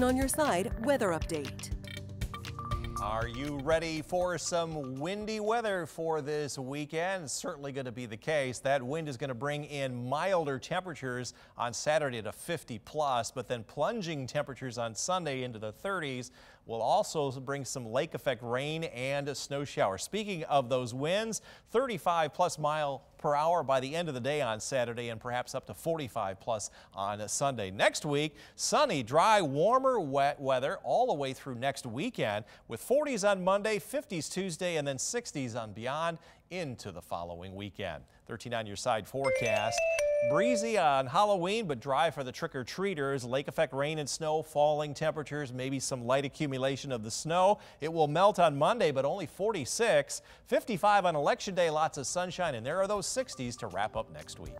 On your side, weather update. Are you ready for some windy weather for this weekend? Certainly going to be the case. That wind is going to bring in milder temperatures on Saturday to 50 plus, but then plunging temperatures on Sunday into the 30s will also bring some lake effect rain and a snow showers. Speaking of those winds, 35 plus mile per hour by the end of the day on Saturday and perhaps up to 45 plus on Sunday. Next week, sunny, dry, warmer, wet weather all the way through next weekend with 40s on Monday, 50s Tuesday, and then 60s on beyond into the following weekend. 13 on your side forecast. Breezy on Halloween, but dry for the trick-or-treaters. Lake effect rain and snow, falling temperatures, maybe some light accumulation of the snow. It will melt on Monday, but only 46. 55 on election day, lots of sunshine, and there are those 60s to wrap up next week.